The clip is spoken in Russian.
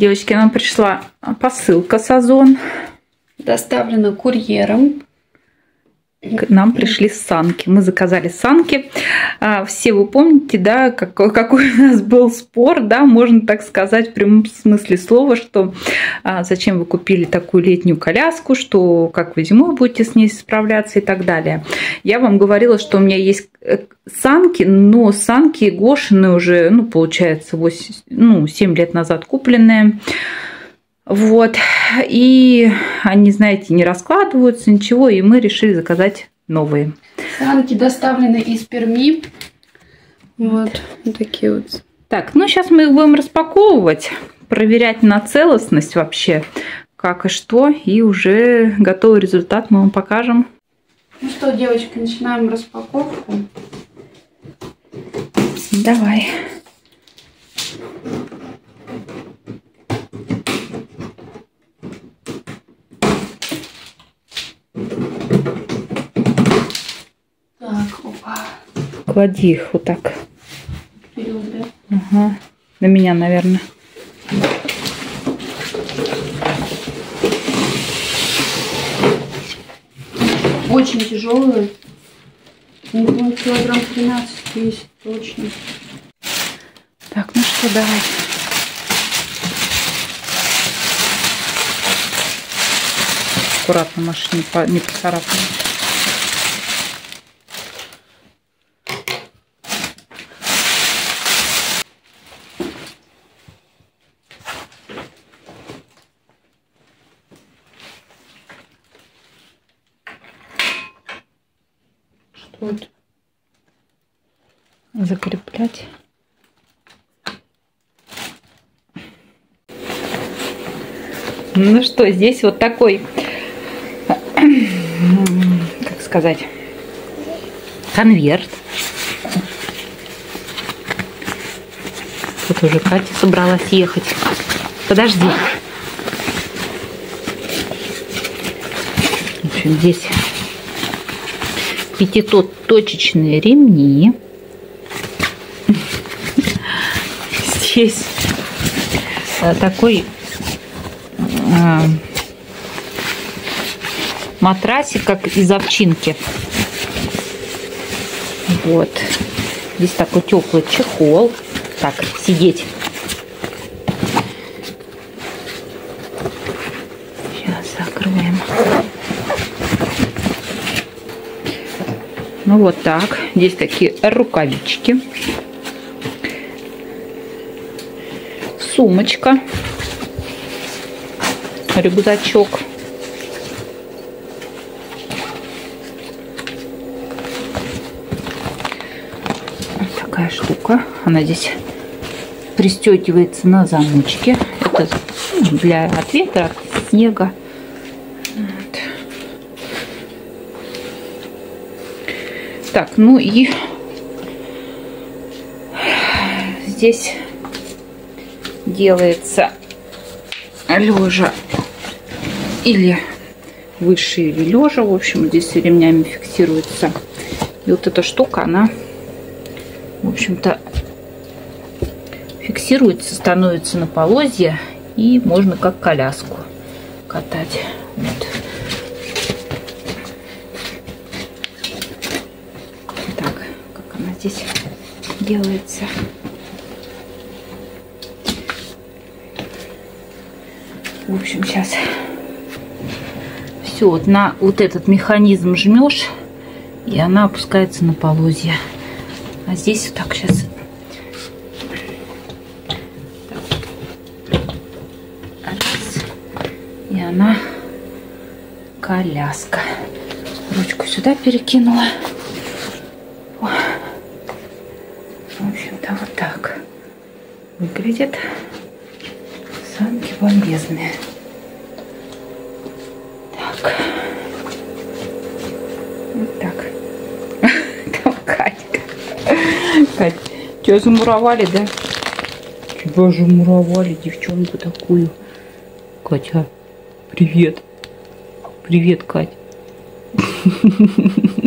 Девочки, нам пришла посылка с Озон. Доставлена курьером. К нам пришли санки. Мы заказали санки. А, все вы помните, да, какой, какой у нас был спор, да, можно так сказать в прямом смысле слова, что а, зачем вы купили такую летнюю коляску, что как вы зимой будете с ней справляться и так далее. Я вам говорила, что у меня есть э, санки, но санки Гошины уже, ну, получается, 8, ну, 7 лет назад купленные. Вот. И они, знаете, не раскладываются, ничего, и мы решили заказать новые. Санки доставлены из Перми. Вот, вот такие вот. Так, ну сейчас мы их будем распаковывать, проверять на целостность вообще, как и что, и уже готовый результат мы вам покажем. Ну что, девочки, начинаем распаковку. Давай. Клади их вот так. Вперед, да? Ага. На меня, наверное. Очень тяжелые. Ну, килограмм 13 весит точно. Так, ну что, давай. Аккуратно, Маша, не, по, не поцарапай. вот закреплять. Ну что, здесь вот такой, сказать, конверт. Тут уже Катя собралась ехать. Подожди. В общем, здесь пятиточечные ремни. Здесь э, такой э, матрасик, как из овчинки. Вот. Здесь такой теплый чехол. Так, сидеть. Сейчас закроем. Ну вот так. Здесь такие рукавички. Сумочка. Рюкзачок. Вот такая штука. Она здесь пристегивается на замочке. Это для ответа от снега. Так, ну и здесь делается лежа или выше или лежа. В общем, здесь ремнями фиксируется. И вот эта штука, она, в общем-то, фиксируется, становится на полозье. И можно как коляску катать. Вот. здесь делается. В общем, сейчас все вот на вот этот механизм жмешь, и она опускается на полозья. А здесь вот так сейчас. Раз. И она коляска. Ручку сюда перекинула. выглядит. Санки бомбезные. Так. Вот так. Кать, тебя замуровали, да? Тебя замуровали, девчонку такую. Катя, привет. Привет, Кать.